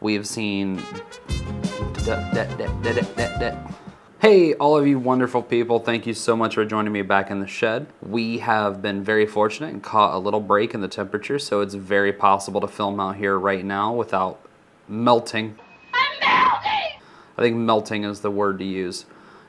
We've seen. Hey, all of you wonderful people, thank you so much for joining me back in the shed. We have been very fortunate and caught a little break in the temperature, so it's very possible to film out here right now without melting. I'm melting! I think melting is the word to use.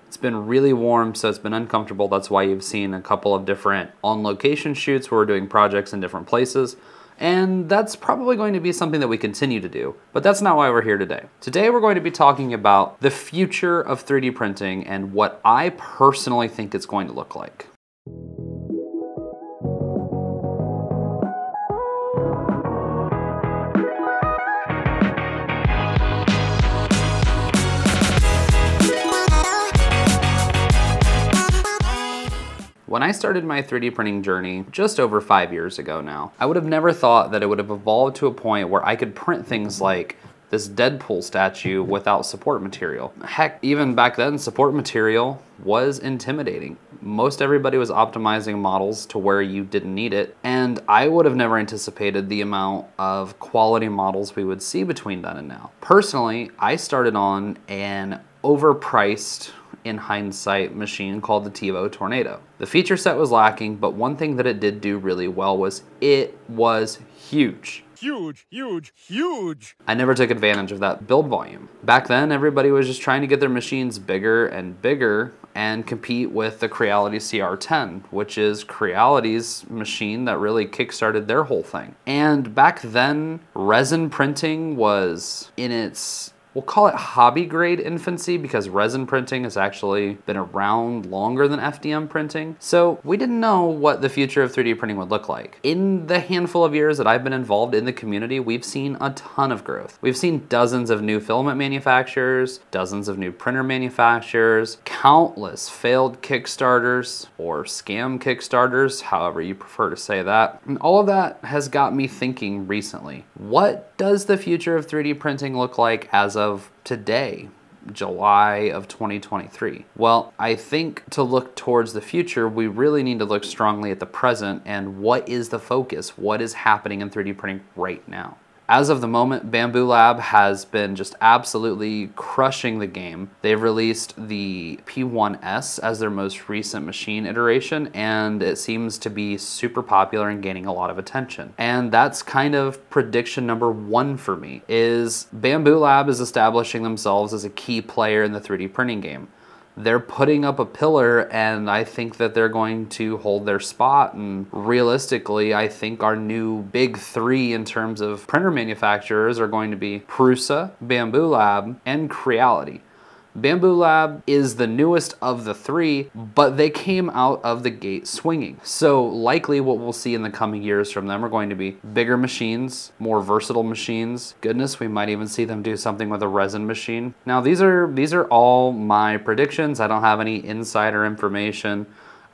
It's been really warm, so it's been uncomfortable. That's why you've seen a couple of different on location shoots where we're doing projects in different places. And that's probably going to be something that we continue to do. But that's not why we're here today. Today we're going to be talking about the future of 3D printing and what I personally think it's going to look like. When I started my 3D printing journey just over five years ago now, I would have never thought that it would have evolved to a point where I could print things like this Deadpool statue without support material. Heck, even back then, support material was intimidating. Most everybody was optimizing models to where you didn't need it, and I would have never anticipated the amount of quality models we would see between then and now. Personally, I started on an overpriced in hindsight machine called the TEVO Tornado. The feature set was lacking, but one thing that it did do really well was it was huge. Huge, huge, huge. I never took advantage of that build volume. Back then, everybody was just trying to get their machines bigger and bigger and compete with the Creality CR10, which is Creality's machine that really kickstarted their whole thing. And back then, resin printing was in its we'll call it hobby grade infancy because resin printing has actually been around longer than FDM printing. So we didn't know what the future of 3D printing would look like. In the handful of years that I've been involved in the community, we've seen a ton of growth. We've seen dozens of new filament manufacturers, dozens of new printer manufacturers, countless failed Kickstarters or scam Kickstarters, however you prefer to say that. And all of that has got me thinking recently, what does the future of 3D printing look like as of of today, July of 2023? Well, I think to look towards the future, we really need to look strongly at the present and what is the focus? What is happening in 3D printing right now? As of the moment, Bambu Lab has been just absolutely crushing the game. They've released the P1S as their most recent machine iteration, and it seems to be super popular and gaining a lot of attention. And that's kind of prediction number one for me, is Bambu Lab is establishing themselves as a key player in the 3D printing game they're putting up a pillar and I think that they're going to hold their spot. And realistically, I think our new big three in terms of printer manufacturers are going to be Prusa, Bambu Lab, and Creality. Bambu Lab is the newest of the three, but they came out of the gate swinging. So likely what we'll see in the coming years from them are going to be bigger machines, more versatile machines. Goodness, we might even see them do something with a resin machine. Now these are these are all my predictions. I don't have any insider information.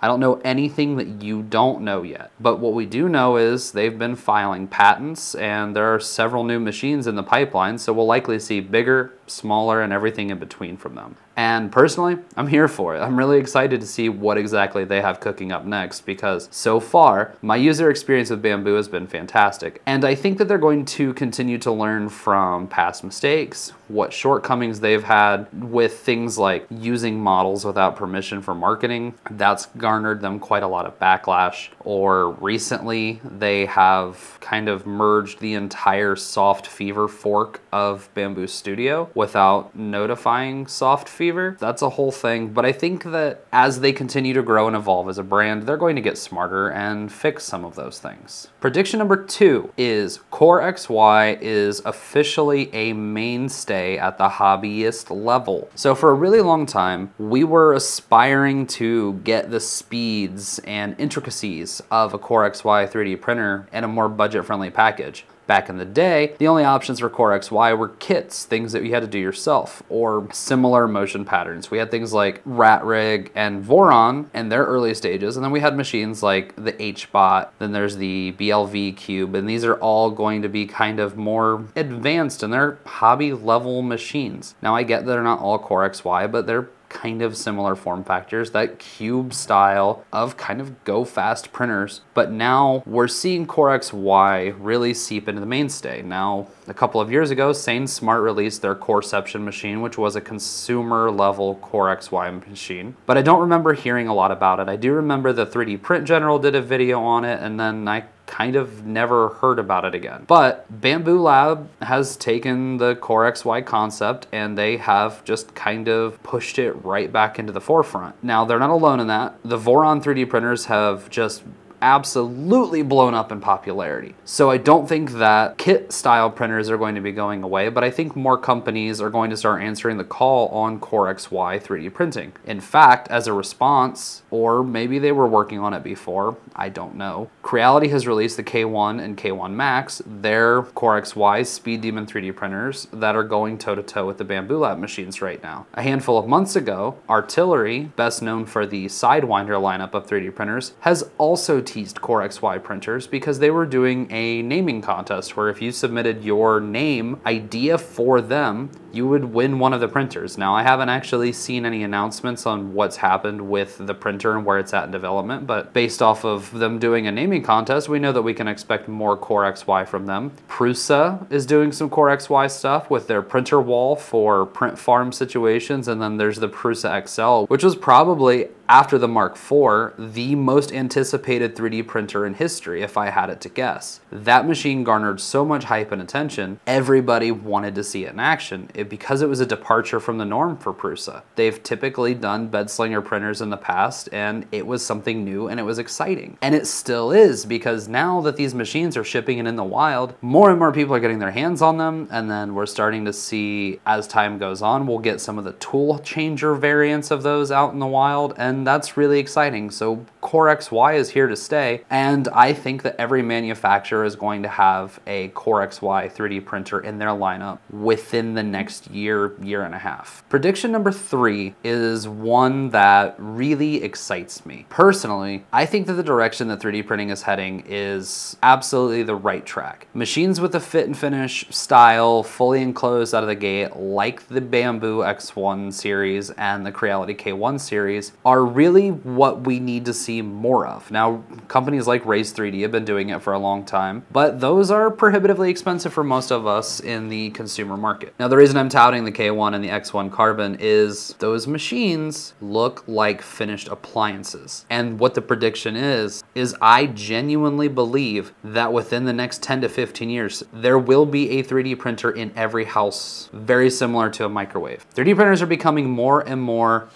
I don't know anything that you don't know yet. But what we do know is they've been filing patents and there are several new machines in the pipeline, so we'll likely see bigger, smaller, and everything in between from them. And personally, I'm here for it. I'm really excited to see what exactly they have cooking up next because so far, my user experience with Bambu has been fantastic. And I think that they're going to continue to learn from past mistakes, what shortcomings they've had with things like using models without permission for marketing. That's garnered them quite a lot of backlash. Or recently, they have kind of merged the entire SoftFever fork of Bambu Studio without notifying SoftFever. That's a whole thing. But I think that as they continue to grow and evolve as a brand, they're going to get smarter and fix some of those things. Prediction number two is Core XY is officially a mainstay at the hobbyist level. So for a really long time, we were aspiring to get the speeds and intricacies of a Core XY 3D printer in a more budget-friendly package. Back in the day, the only options for Core XY were kits, things that you had to do yourself, or similar motion patterns. We had things like Rat Rig and Voron in their early stages, and then we had machines like the HBot, then there's the BLV Cube, and these are all going to be kind of more advanced and they're hobby level machines. Now I get that they're not all Core XY, but they're kind of similar form factors, that cube style of kind of go fast printers. But now we're seeing Core XY really seep into the mainstay. Now, a couple of years ago, SainSmart released their Coreception machine, which was a consumer level Core XY machine. But I don't remember hearing a lot about it. I do remember the 3D Print General did a video on it, and then I kind of never heard about it again. But Bambu Lab has taken the Core XY concept and they have just kind of pushed it right back into the forefront. Now, they're not alone in that. The Voron 3D printers have just absolutely blown up in popularity. So I don't think that kit style printers are going to be going away, but I think more companies are going to start answering the call on Core XY 3D printing. In fact, as a response, or maybe they were working on it before, I don't know. Creality has released the K1 and K1 Max, their Core XY Speed Demon 3D printers that are going toe to toe with the Bambu Lab machines right now. A handful of months ago, Artillery, best known for the Sidewinder lineup of 3D printers, has also teased Core XY printers because they were doing a naming contest where if you submitted your name idea for them, you would win one of the printers. Now, I haven't actually seen any announcements on what's happened with the printer and where it's at in development, but based off of them doing a naming contest, we know that we can expect more Core XY from them. Prusa is doing some Core XY stuff with their printer wall for print farm situations, and then there's the Prusa XL, which was probably after the Mark IV, the most anticipated 3D printer in history, if I had it to guess. That machine garnered so much hype and attention, everybody wanted to see it in action it, because it was a departure from the norm for Prusa. They've typically done bedslinger printers in the past, and it was something new and it was exciting. And it still is because now that these machines are shipping it in the wild, more and more people are getting their hands on them, and then we're starting to see as time goes on, we'll get some of the tool changer variants of those out in the wild. And and that's really exciting. So Core XY is here to stay, and I think that every manufacturer is going to have a Core XY 3D printer in their lineup within the next year, year and a half. Prediction number three is one that really excites me. Personally, I think that the direction that 3D printing is heading is absolutely the right track. Machines with a fit and finish style, fully enclosed out of the gate, like the Bambu X1 series and the Creality K1 series, are really what we need to see more of. Now, companies like Raise 3D have been doing it for a long time, but those are prohibitively expensive for most of us in the consumer market. Now, the reason I'm touting the K1 and the X1 Carbon is those machines look like finished appliances. And what the prediction is, is I genuinely believe that within the next 10 to 15 years, there will be a 3D printer in every house, very similar to a microwave. 3D printers are becoming more and more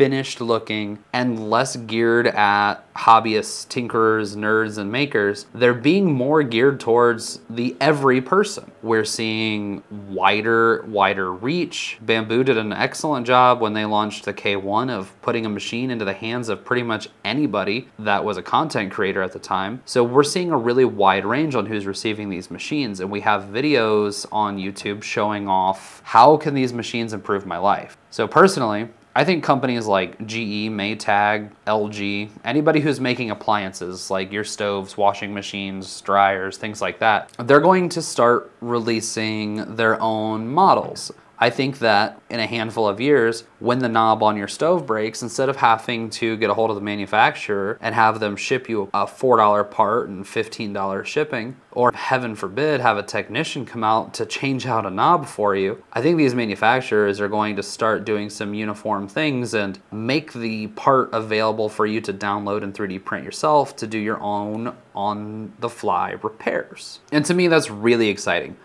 finished looking and less geared at hobbyists, tinkerers, nerds, and makers. They're being more geared towards the every person. We're seeing wider, wider reach. Bambu did an excellent job when they launched the K1 of putting a machine into the hands of pretty much anybody that was a content creator at the time. So we're seeing a really wide range on who's receiving these machines. And we have videos on YouTube showing off how can these machines improve my life. So personally, I think companies like GE, Maytag, LG, anybody who's making appliances like your stoves, washing machines, dryers, things like that, they're going to start releasing their own models. I think that in a handful of years, when the knob on your stove breaks, instead of having to get a hold of the manufacturer and have them ship you a $4 part and $15 shipping, or heaven forbid, have a technician come out to change out a knob for you, I think these manufacturers are going to start doing some uniform things and make the part available for you to download and 3D print yourself to do your own on the fly repairs. And to me, that's really exciting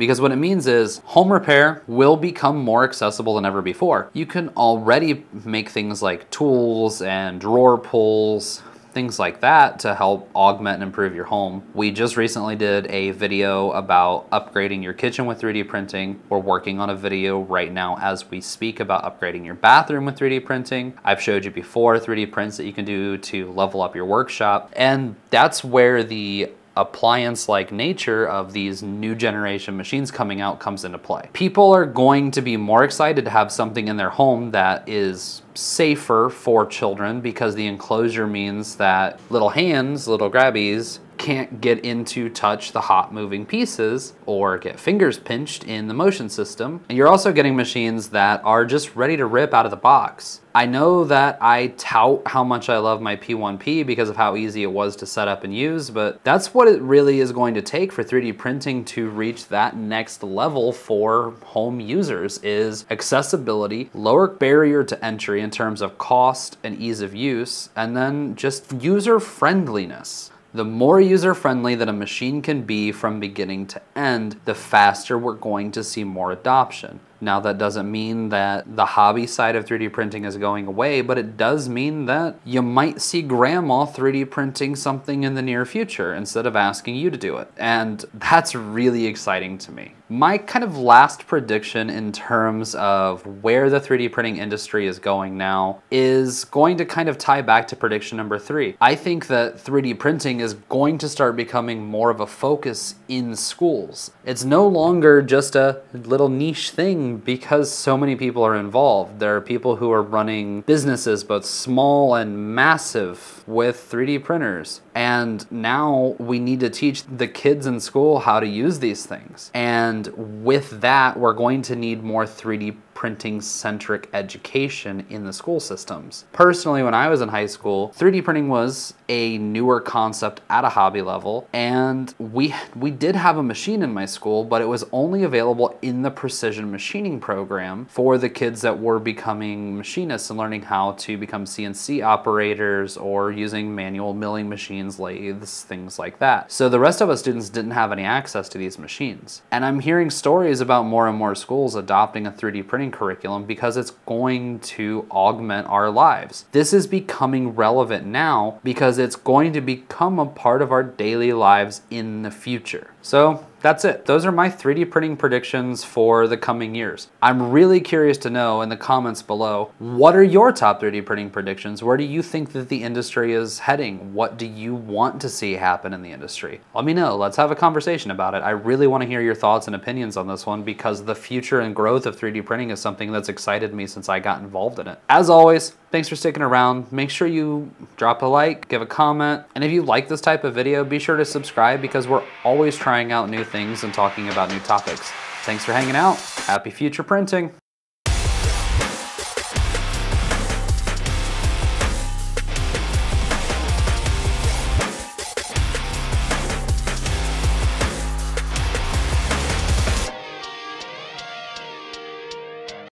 because what it means is home repair will become more accessible than ever before. You can already make things like tools and drawer pulls, things like that to help augment and improve your home. We just recently did a video about upgrading your kitchen with 3D printing. We're working on a video right now as we speak about upgrading your bathroom with 3D printing. I've showed you before 3D prints that you can do to level up your workshop. And that's where the appliance like nature of these new generation machines coming out comes into play. People are going to be more excited to have something in their home that is safer for children because the enclosure means that little hands, little grabbies, can't get into touch the hot moving pieces or get fingers pinched in the motion system. And you're also getting machines that are just ready to rip out of the box. I know that I tout how much I love my P1P because of how easy it was to set up and use, but that's what it really is going to take for 3D printing to reach that next level for home users is accessibility, lower barrier to entry in terms of cost and ease of use, and then just user friendliness. The more user friendly that a machine can be from beginning to end, the faster we're going to see more adoption. Now, that doesn't mean that the hobby side of 3D printing is going away, but it does mean that you might see grandma 3D printing something in the near future instead of asking you to do it. And that's really exciting to me. My kind of last prediction in terms of where the 3D printing industry is going now is going to kind of tie back to prediction number three. I think that 3D printing is going to start becoming more of a focus in schools. It's no longer just a little niche thing because so many people are involved. There are people who are running businesses, both small and massive, with 3D printers. And now we need to teach the kids in school how to use these things. And with that, we're going to need more 3D printing centric education in the school systems. Personally, when I was in high school, 3D printing was a newer concept at a hobby level, and we we did have a machine in my school, but it was only available in the precision machining program for the kids that were becoming machinists and learning how to become CNC operators or using manual milling machines, lathes, things like that. So the rest of us students didn't have any access to these machines. And I'm hearing stories about more and more schools adopting a 3D printing curriculum because it's going to augment our lives. This is becoming relevant now because it's going to become a part of our daily lives in the future. So that's it. Those are my 3D printing predictions for the coming years. I'm really curious to know in the comments below, what are your top 3D printing predictions? Where do you think that the industry is heading? What do you want to see happen in the industry? Let me know. Let's have a conversation about it. I really want to hear your thoughts and opinions on this one because the future and growth of 3D printing is something that's excited me since I got involved in it. As always, Thanks for sticking around. Make sure you drop a like, give a comment, and if you like this type of video, be sure to subscribe because we're always trying out new things and talking about new topics. Thanks for hanging out. Happy future printing.